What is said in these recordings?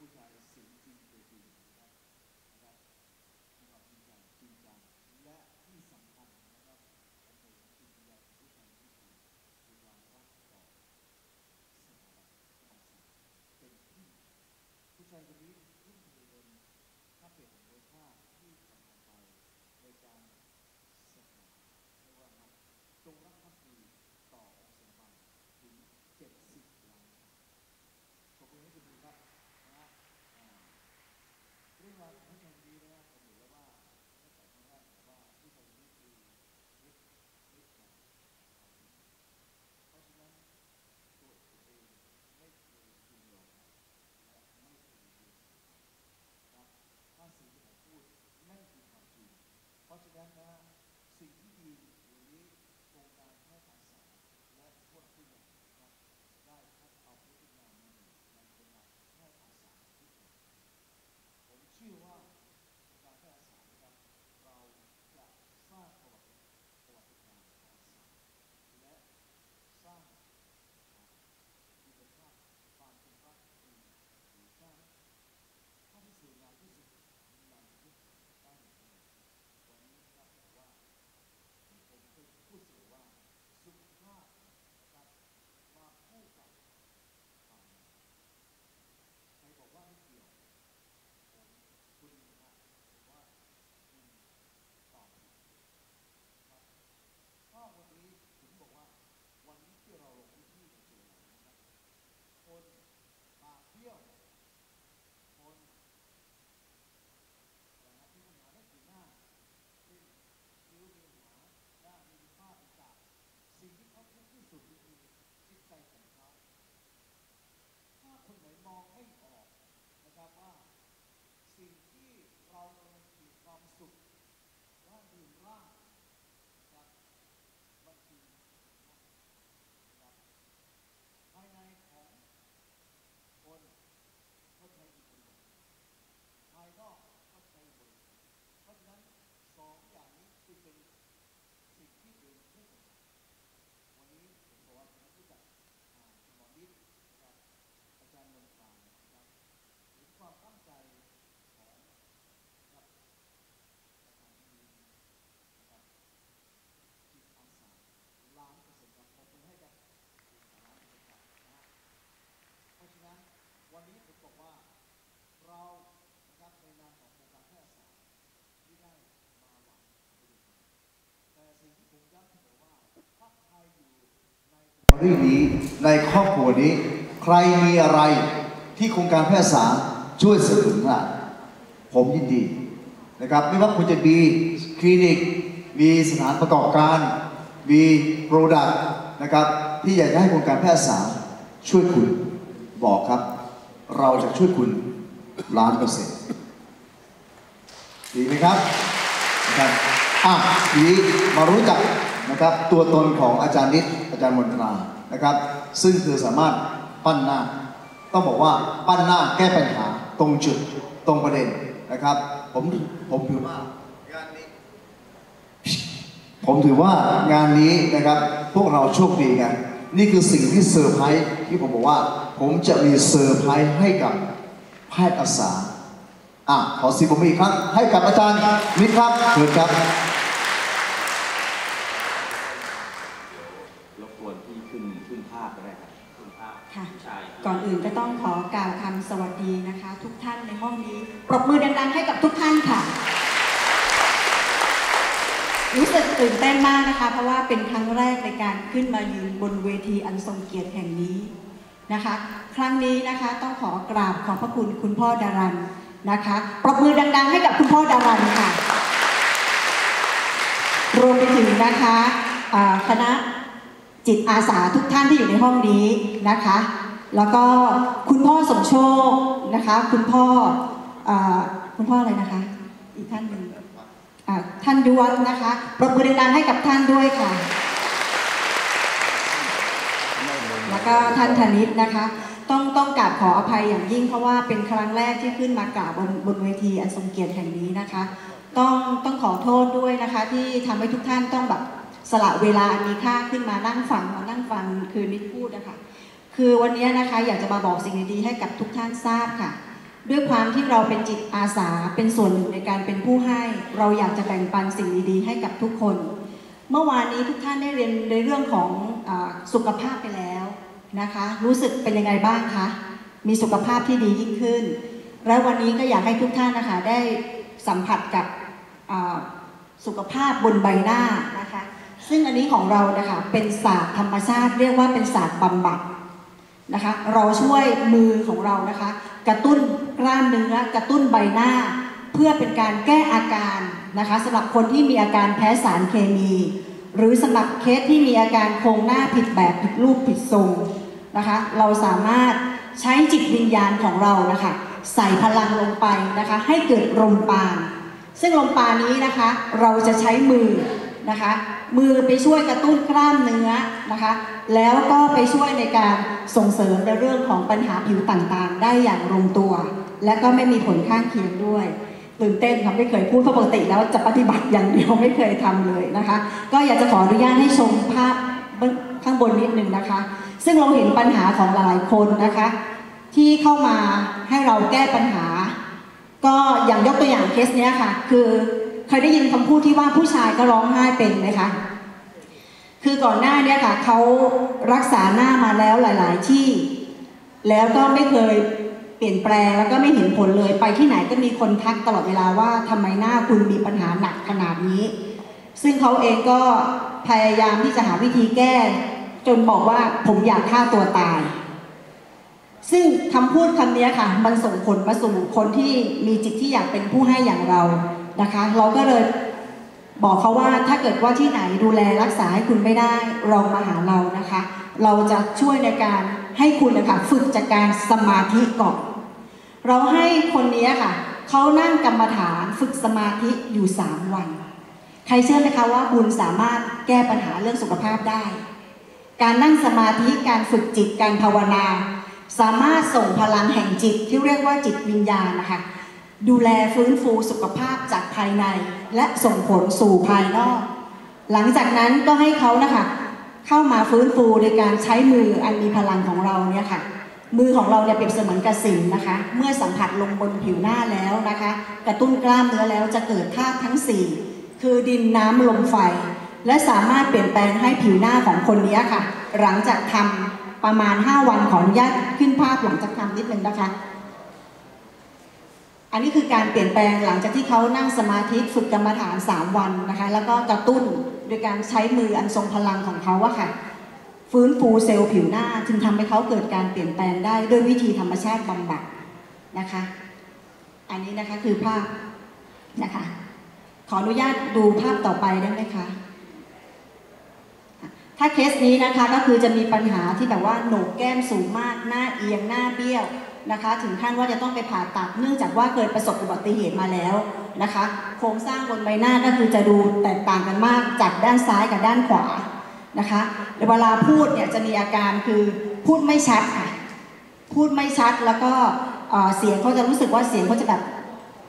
นี่คือลูก เรื่องนี้ในครอบครัวนี้ ใครมีอะไรที่โครงการแพทย์ศาสตร์ช่วยสนับสนุนได้ผมยินดีนะครับไม่ว่าคุณจะมีคลินิก มีสถานประกอบการ มีโปรดักต์นะครับที่อยากจะให้โครงการแพทย์ศาสตร์ช่วยคุณบอกครับ เราจะช่วยคุณล้านเปอร์เซ็นต์ดีไหมครับนะครับ อะทีนี้มารู้จักนะครับตัวตนของอาจารย์นิดอาจารย์มนตรานะครับ ซึ่งเธอสามารถปั้นหน้า ต้องบอกว่าปั้นหน้าแก้ปัญหาตรงจุดตรงประเด็นนะครับ ผมผมถือว่างานนี้ ผมถือว่างานนี้นะครับ พวกเราโชคดีไงนี่คือสิ่งที่เซอร์ไพรส์ที่ผมบอกว่า ผมจะมีเซอร์ไพรส์ให้กับแพทย์อาสา อะขอสิบผมออีกครั้งให้กับอาจารย์นิดครับเชิญครับรบกวนพี่ขึ้นขึ้นภาพก็ได้ครับขึ้นภาพค่ะผู้ชายก่อนอื่นก็ต้องขอกล่าวคำสวัสดีนะคะ ทุกท่านในห้องนี้ปรบมือดังๆให้กับทุกท่านค่ะรู้สึกตื่นเต้นมากนะคะ เพราะว่าเป็นครั้งแรกในการขึ้นมายืนบนเวทีอันทรงเกียรติแห่งนี้นะคะ ครั้งนี้นะคะต้องขอกราบขอบพระคุณคุณพ่อดารัน นะคะปรบมือดัง ๆ ให้กับคุณพ่อดารันค่ะ รวมไปถึงนะคะคณะจิตอาสาทุกท่านที่อยู่ในห้องนี้นะคะ แล้วก็คุณพ่อสมโชคนะคะ คุณพ่ออคุณพ่ออะไรนะคะ อีกท่านหนึ่งท่านยุวัฒน์นะคะปรบมือดังๆให้กับท่านด้วยค่ะ แล้วก็ท่านธนิตนะคะ ต้องต้องกราบขออภัยอย่างยิ่งเพราะว่าเป็นครั้งแรกที่ขึ้นมากราบบนบนเวทีอันทรงเกียรติแห่งนี้นะคะ ต้องต้องขอโทษด้วยนะคะ ที่ทำให้ทุกท่านต้องแบบสละเวลามีค่าขึ้นมานั่งฟังมานั่งฟังคือนิดพูดนะคะคือวันนี้นะคะอยากจะมาบอกสิ่งดีๆให้กับทุกท่านทราบค่ะ ด้วยความที่เราเป็นจิตอาสาเป็นส่วนหนึ่งในการเป็นผู้ให้ เราอยากจะแบ่งปันสิ่งดีๆ ให้กับทุกคน เมื่อวานนี้ทุกท่านได้เรียนในเรื่องของอสุขภาพไปแล้ว นะคะ รู้สึกเป็นยังไงบ้างคะ มีสุขภาพที่ดียิ่งขึ้น และวันนี้ก็อยากให้ทุกท่านนะคะได้สัมผัสกับสุขภาพบนใบหน้านะคะ ซึ่งอันนี้ของเรานะคะเป็นศาสตร์ธรรมชาติ เรียกว่าเป็นศาสตร์บำบัดนะคะ เราช่วยมือของเรานะคะ กระตุ้นกล้ามเนื้อกระตุ้นใบหน้า เพื่อเป็นการแก้อาการนะคะสำหรับคนที่มีอาการแพ้สารเคมี หรือสำหรับเคสที่มีอาการโครงหน้าผิดแบบผิดรูปผิดทรงนะคะ เราสามารถใช้จิตวิญญาณของเรานะคะใส่พลังลงไปนะคะ ให้เกิดลมปราณซึ่งลมปราณนี้นะคะ เราจะใช้มือนะคะ มือไปช่วยกระตุ้นกล้ามเนื้อนะคะ แล้วก็ไปช่วยในการส่งเสริมในเรื่องของปัญหาผิวต่างๆ ได้อย่างลงตัว และก็ไม่มีผลข้างเคียงด้วย ตื่นเต้นค่ะไม่เคยพูดเพราะปกติแล้วจะปฏิบัติอย่างเดียวไม่เคยทำเลยนะคะ ก็อยากจะขออนุญาตให้ชมภาพข้างบนนิดนึงนะคะ ซึ่งเราเห็นปัญหาของหลายคนนะคะ ที่เข้ามาให้เราแก้ปัญหา ก็อย่างยกตัวอย่างเคสเนี้ยค่ะ คือเคยได้ยินคำพูดที่ว่าผู้ชายก็ร้องไห้เป็นไหมคะคือก่อนหน้าเนี้ยค่ะเขารักษาหน้ามาแล้วหลาย ๆ ที่ แล้วก็ไม่เคย เปลี่ยนแปลงแล้วก็ไม่เห็นผลเลยไปที่ไหนก็มีคนทักตลอดเวลาว่าทำไมหน้าคุณมีปัญหาหนักขนาดนี้ ซึ่งเขาเองก็พยายามที่จะหาวิธีแก้ จนบอกว่าผมอยากฆ่าตัวตาย ซึ่งคำพูดคำนี้ค่ะ มันส่งผลมาสู่คนที่มีจิตที่อยากเป็นผู้ให้อย่างเรานะคะ เราก็เลยบอกเขาว่าถ้าเกิดว่าที่ไหนดูแลรักษาให้คุณไม่ได้ลองมาหาเรานะคะ เราจะช่วยในการ ให้คุณนะคะฝึกจากการสมาธิก่อน เราให้คนนี้ค่ะเขานั่งกรรมฐานฝึกสมาธิอยู่ 3 วัน ใครเชื่อไหมคะว่าบุญสามารถแก้ปัญหาเรื่องสุขภาพได้ การนั่งสมาธิการฝึกจิตการภาวนา สามารถส่งพลังแห่งจิตที่เรียกว่าจิตวิญญาณนะคะดูแลฟื้นฟูสุขภาพจากภายในและส่งผลสู่ภายนอก หลังจากนั้นก็ให้เขานะคะ เข้ามาฟื้นฟูโดยการใช้มืออันมีพลังของเราเนี่ยค่ะ มือของเราเนี่ยเปรียบเสมือนกระสินนะคะ เมื่อสัมผัสลงบนผิวหน้าแล้วนะคะ กระตุ้นกล้ามเนื้อแล้วจะเกิดธาตุทั้ง 4 คือดินน้ำลมไฟ และสามารถเปลี่ยนแปลงให้ผิวหน้าของคนนี้ค่ะ หลังจากทำประมาณ 5 วันขออนุญาตขึ้นภาพหลังจากทำนิดนึงนะคะอันนี้คือการเปลี่ยนแปลงหลังจากที่เขานั่งสมาธิฝึกกรรมฐาน 3 วันนะคะ แล้วก็กระตุ้น โดยการใช้มืออันทรงพลังของเขาอะค่ะ ฟื้นฟูเซลล์ผิวหน้าจึงทำให้เขาเกิดการเปลี่ยนแปลงได้ด้วยวิธีธรรมชาติบำบัดนะคะ อันนี้นะคะคือภาพนะคะ ขออนุญาตดูภาพต่อไปได้ไหมคะถ้าเคสนี้นะคะก็คือจะมีปัญหาที่แบบว่าโหนกแก้มสูงมากหน้าเอียงหน้าเบี้ยว นะคะ ถึงขั้นว่าจะต้องไปผ่าตัด เนื่องจากว่าเคยประสบอุบัติเหตุมาแล้วนะคะ โครงสร้างบนใบหน้าก็คือจะดูแตกต่างกันมากจากด้านซ้ายกับด้านขวานะคะเวลาพูดเนี่ยจะมีอาการคือพูดไม่ชัดค่ะ พูดไม่ชัดแล้วก็เเสียงเขาจะรู้สึกว่าเสียงเขาจะแบบ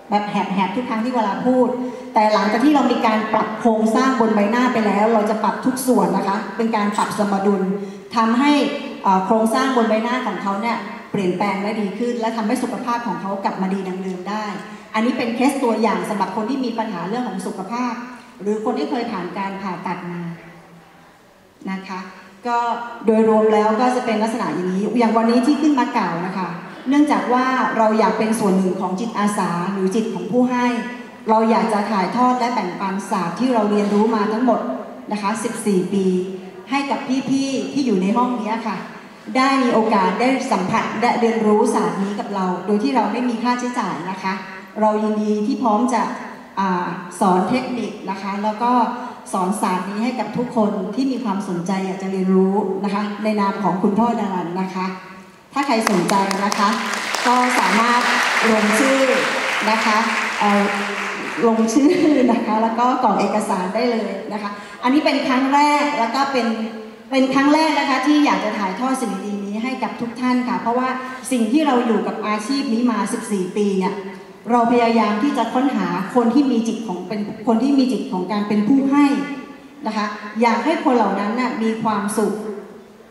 แบบแหบๆทุกครั้งที่เวลาพูด แต่หลังจากที่เรามีการปรับโครงสร้างบนใบหน้าไปแล้ว เราจะปรับทุกส่วนนะคะ เป็นการปรับสมดุลทำให้ โครงสร้างบนใบหน้าของเขาเนี่ยเปลี่ยนแปลงและดีขึ้น และทำให้สุขภาพของเขากลับมาดีดังเดิมได้ อันนี้เป็นเคสตัวอย่างสำหรับคนที่มีปัญหาเรื่องของสุขภาพ หรือคนที่เคยผ่านการผ่าตัดมานะคะก็โดยรวมแล้วก็จะเป็นลักษณะอย่างนี้ อย่างวันนี้ที่ขึ้นมากล่าวนะคะ เนื่องจากว่าเราอยากเป็นส่วนหนึ่งของจิตอาสาหรือจิตของผู้ให้ เราอยากจะถ่ายทอดและแบ่งปันศาสตร์ที่เราเรียนรู้มาทั้งหมดนะคะ 14 ปี ให้กับพี่ๆที่อยู่ในห้องนี้ค่ะ ได้มีโอกาสได้สัมผัสและเรียนรู้ศาสตร์นี้กับเรา โดยที่เราไม่มีค่าใช้จ่ายนะคะ เรายินดีที่พร้อมจะอสอนเทคนิคนะคะ แล้วก็สอนศาสตร์นี้ให้กับทุกคนที่มีความสนใจอยากจะเรียนรู้นะคะ ในนามของคุณพ่อดารันนะคะ ถ้าใครสนใจนะคะ ก็สามารถลงชื่อนะคะ ลงชื่อนะคะแล้วก็กรอกเอกสารได้เลยนะคะ อันนี้เป็นครั้งแรกแล้วก็เป็นเป็นครั้งแรกนะคะที่อยากจะถ่ายทอดสิ่งดีนี้ให้กับทุกท่านค่ะ เพราะว่าสิ่งที่เราอยู่กับอาชีพนี้มา 14 ปีเนี่ยเราพยายามที่จะค้นหาคนที่มีจิตของเป็นคนที่มีจิตของการเป็นผู้ให้นะคะ อยากให้คนเหล่านั้นน่ะมีความสุข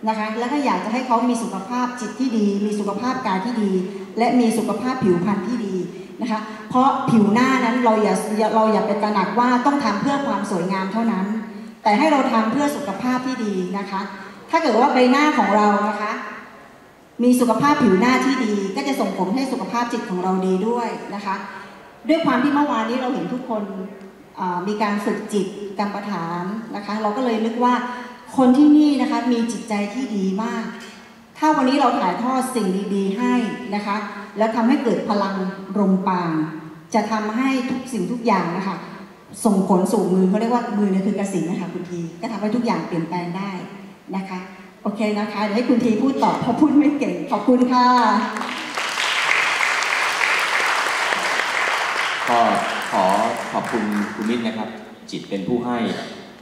นะคะแล้วก็อยากจะให้เขามีสุขภาพจิตที่ดี มีสุขภาพกายที่ดี และมีสุขภาพผิวพรรณที่ดี นะคะเพราะผิวหน้านั้นเราอย่าเราอย่าไปตระหนักว่าต้องทำเพื่อความสวยงามเท่านั้น แต่ให้เราทำเพื่อสุขภาพที่ดีนะคะ ถ้าเกิดว่าใบหน้าของเรานะคะ มีสุขภาพผิวหน้าที่ดี ก็จะส่งผลให้สุขภาพจิตของเราดีด้วยนะคะ ด้วยความที่เมื่อวานนี้เราเห็นทุกคนมีการฝึกจิตกรรมฐานนะคะ เราก็เลยนึกว่าคนที่นี่นะคะมีจิตใจที่ดีมาก ถ้าวันนี้เราถ่ายทอดสิ่งดีๆให้นะคะ แล้วทำให้เกิดพลังลมปานจะทำให้ทุกสิ่งทุกอย่างนะคะ ส่งผลสู่มือเขาเรียกว่ามือเนี่ยคือกระสินนะคะคุณทีก็ทำให้ทุกอย่างเปลี่ยนแปลงได้นะคะ โอเคนะคะเดี๋ยวให้คุณทีพูดต่อเพราะพูดไม่เก่งขอบคุณค่ะก็ขอขอบคุณคุณมิตรนะครับ จิตเป็นผู้ให้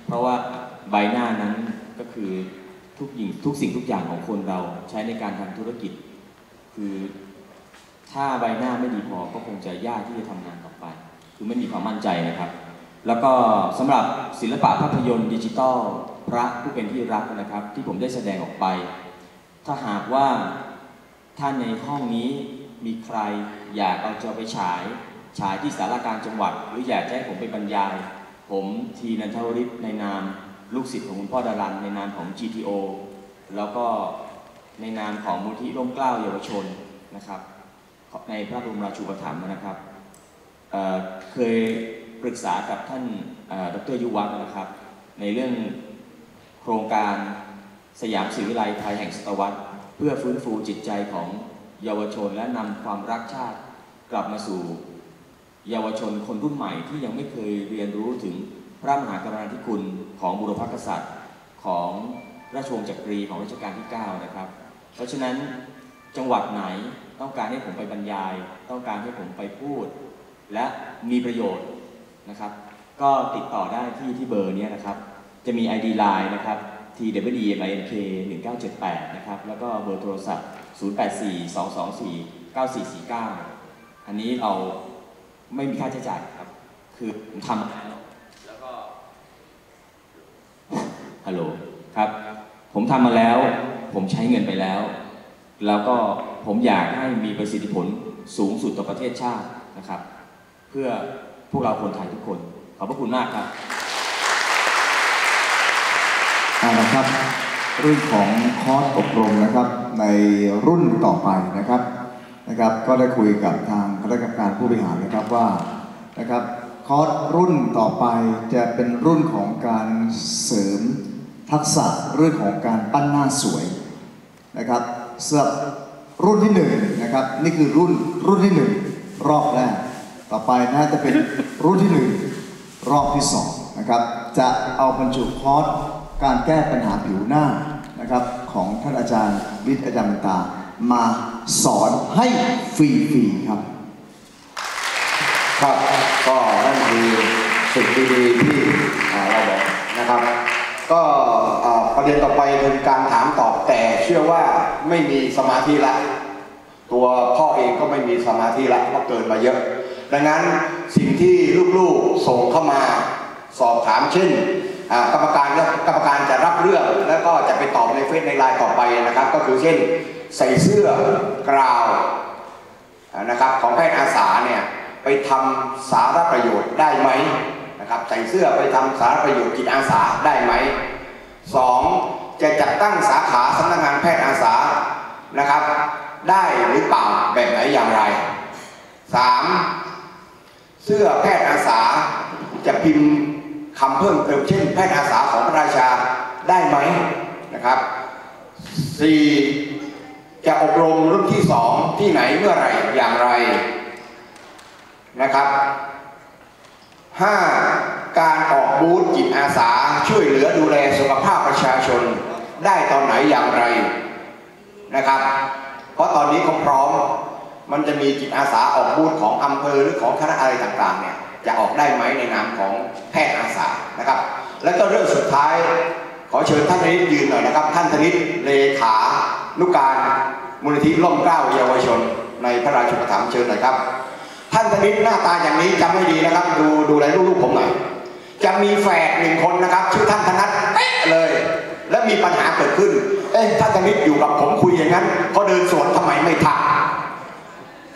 เพราะว่าใบหน้านั้นก็คือ ทุกอย่างทุกสิ่งทุกอย่างของคนเราใช้ในการทำธุรกิจ คือถ้าใบหน้าไม่ดีพอก็คงจะยากที่จะทำงานต่อไป คือไม่มีความมั่นใจนะครับ แล้วก็สำหรับศิลปะภาพยนตร์ดิจิตอลพระผู้เป็นที่รักนะครับ ที่ผมได้แสดงออกไป ถ้าหากว่าท่านในห้องนี้มีใครอยากเอาจะไปฉาย ฉายที่สารการจังหวัด หรืออยากจะให้ผมไปบรรยาย ผมทีนันทวริศในนาม ลูกศิษย์ของคุณพ่อดารันในนามของ GTO แล้วก็ในนามของมูลที่ร่มเกล้าเยาวชนนะครับ ในพระบรมราชูปถัมภ์นะครับเเคยปรึกษากับท่านดรยุวัฒน์นะครับ ในเรื่องโครงการสยามศิวิไลไทยแห่งศตวรรษ เพื่อฟื้นฟูจิตใจของเยาวชนและนำความรักชาติกลับมาสู่ เยาวชนคนรุ่นใหม่ที่ยังไม่เคยเรียนรู้ถึง พระมหากรุณาธิคุณของบุรพกษัตริย์ ของราชวงศ์จักรีของรัชกาลที่ 9 นะครับ เพราะฉะนั้นจังหวัดไหนต้องการให้ผมไปบรรยาย ต้องการให้ผมไปพูด และมีประโยชน์นะครับ ก็ติดต่อได้ที่ที่เบอร์นี้นะครับ จะมี ID Line นะครับ t w e m i n k 1978นะครับ แล้วก็เบอร์โทรศัพท์ 084 224 9449 อันนี้เราไม่มีค่าใช้จ่ายครับ คือผมทำแล้วแล้วก็ ฮัลโหลครับ ผมทำมาแล้ว ผมใช้เงินไปแล้ว แล้วก็ผมอยากให้มีประสิทธิผลสูงสุดต่อประเทศชาตินะครับ เพื่อพวกเราคนไทยทุกคน ขอบพระคุณมากครับเอาละครับเรื่องของคอร์สอบรมนะครับในรุ่นต่อไปนะครับนะครับ ก็ได้คุยกับทางคณะกรรมการผู้บริหารนะครับว่านะครับคอร์สรุ่นต่อไปจะเป็นรุ่นของการเสริม ทักษะเรื่องของการปั้นหน้าสวยนะครับสำหรับรุ่นที่หนึ่งนะครับนี่คือรุ่นรุ่นที่หนึ่งรอบแรกต่อไปน่าจะเป็นรุ่นที่หนึ่งรอบที่สองนะครับจะเอาบรรจุคอร์สการแก้ปัญหาผิวหน้านะครับของท่านอาจารย์วิทย์อาจารย์ตา มาสอนให้ฟรีๆครับ ครับก็นั่นคือสิ่งดีๆที่เราบอกนะครับ ก็ประเด็นต่อไปเป็นการถามตอบแต่เชื่อว่าไม่มีสมาธิละ ตัวพ่อเองก็ไม่มีสมาธิละเพราะเกินมาเยอะ ดังนั้นสิ่งที่ลูกๆส่งเข้ามาสอบถามเช่นกรรมการกรรมการจะรับเรื่องแล้วก็จะไปตอบในเฟซในไลน์ต่อไปนะครับ ก็คือเช่นใส่เสื้อกราวนะครับของแพทย์อาสาเนี่ยไปทำสาธารณประโยชน์ได้ไหม นะครับใส่เสื้อไปทำสาธารประโยชน์จิตอาสาได้ไหมสองจะจัดตั้งสาขาสำนักงานแพทย์อาสานะครับ ได้หรือเปล่าแบบไหนอย่างไรสามเสื้อแพทย์อาสาจะพิมพ์คำเพิ่มเติมเช่น แพทย์อาสาของพระราชาได้ไหมนะครับสี่จะอบรมรุ่นที่สองที่ไหนเมื่อไหร่อย่างไรนะครับ 5. การออกบูธจิตอาสาช่วยเหลือดูแลสุขภาพประชาชน ได้ตอนไหนอย่างไรนะครับ เพราะตอนนี้เขาพร้อม มันจะมีจิตอาสาออกบูธของอำเภอหรือของคณะอะไรต่างๆเนี่ยจะออกได้ไหมในนามของแพทย์อาสานะครับ แล้วก็เรื่องสุดท้าย ขอเชิญท่านธนิตยืนหน่อยนะครับ ท่านธนิตเลขานุการมูลนิธิร่มเกล้าเยาวชน ในพระราชูปถัมเชิญหน่อยครับ ท่านธนิตหน้าตาอย่างนี้จำให้ดีนะครับ ดูดูแลลูกๆผมหน่อยจะมีแฝดหนึ่งคนนะครับชื่อท่านธนัทเป๊ะเลย และมีปัญหาเกิดขึ้น เอ๊ะถ้านธนิตอยู่กับผมคุยอย่างนั้นเขาเดินสวนทำไมไม่ทัก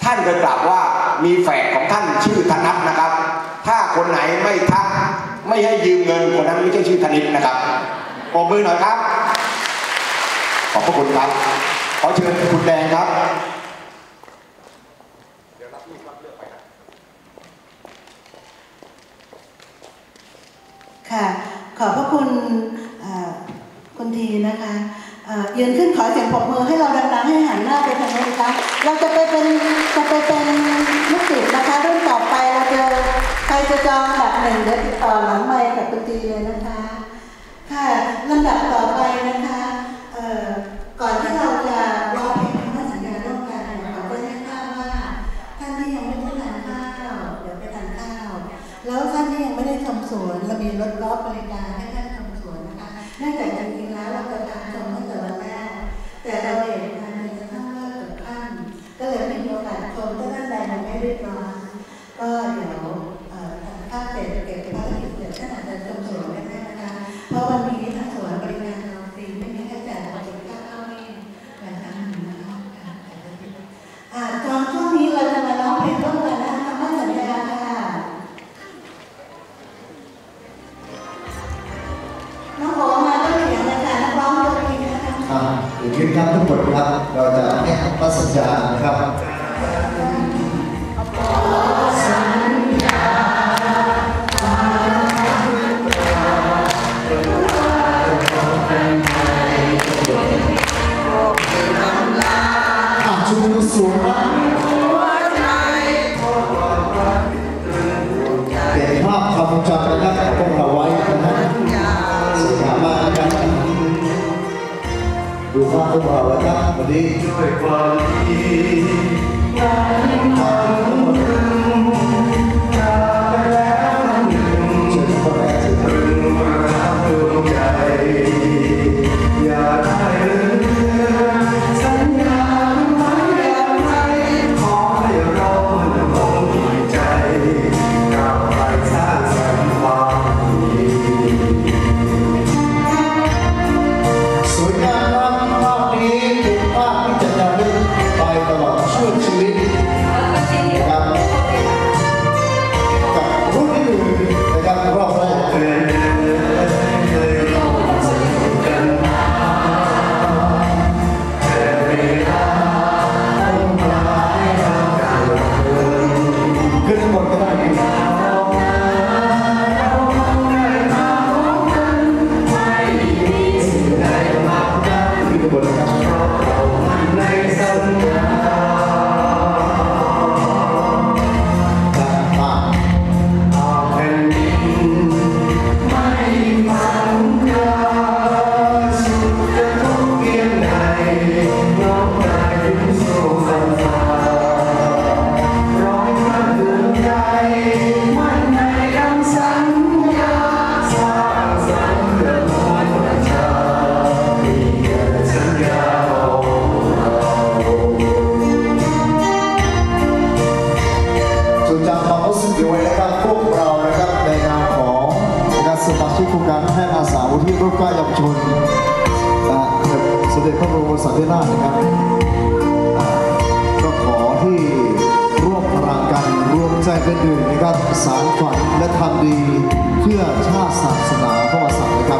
ท่านเคยกล่าวว่ามีแฝดของท่านชื่อธนัทนะครับ ถ้าคนไหนไม่ทัก ไม่ให้ยืมเงินคนนั้นไม่ใช่ชื่อธนิตนะครับปรบมือหน่อยครับ ขอบพระคุณครับ ขอเชิญคุณแดงครับ ค่ะ ขอบพระคุณคุณทีนะคะยืนขึ้นขอเสียงปรบมือให้เราดังๆให้หันหน้าไปทางนี้นะคะเราจะไปเป็นจะไปเป็นลูกศิษย์นะคะรุ่นต่อไปเราจะใครจะจองอันดับหนึ่งเดี๋ยวติดต่อหลังไมค์กับคุณทีเลยนะคะ ค่ะลำดับต่อไปนะคะก่อนที่เรา สวนเรามีรถกอล์ฟบริการให้ท่านชมสวนนะคะนอกจากจริงๆแล้วเราจะทำชมตั้งแต่วันแรกแต่เราเห็นการมีจะต้องเลิกกับท่านก็เลยไม่มีโอกาสชมถ้าท่านใดยังไม่เรียบร้อยก็เดี๋ยว ด้ ชิกโครงการแพทย์อาสาวุฒิรุ่นเก้าเยำชนเสด็จพระบรมสารีริราชนะครับก็ขอที่ร่วมพลังกันรวมใจเป็นหนึ่งนะครับสารฝันและทำดีเพื่อชาติศาสนาพระมหากษัตริย์นะครับ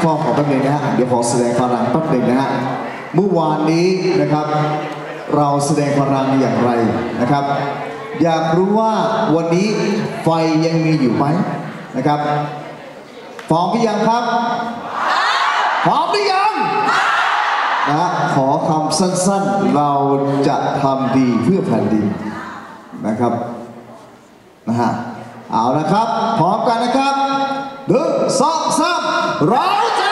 อาจารย์ครับฟอขอแป๊บนึงนะฮะเดี๋ยวขอแสดงพลังแป๊บนึงนะฮะเมื่อวานนี้นะครับ เราแสดงพลังอย่างไรนะครับ อยากรู้ว่าวันนี้ไฟยังมีอยู่ไหมนะครับพร้อมหรือยังครับพร้อมหรือยังนะฮะขอคำสั้นๆเราจะทำดีเพื่อแผ่นดินนะครับนะฮะเอาละครับ พร้อมกันนะครับ หนึ่งสองสามเราจะ